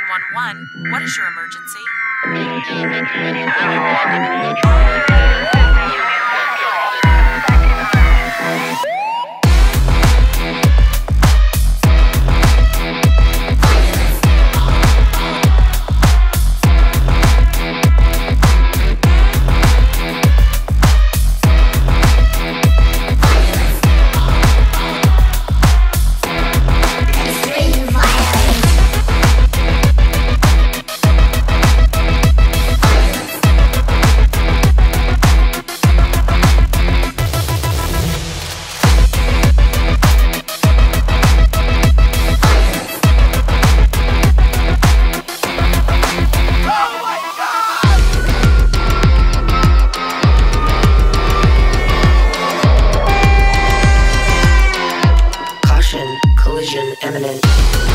911. What is your emergency? Thank you.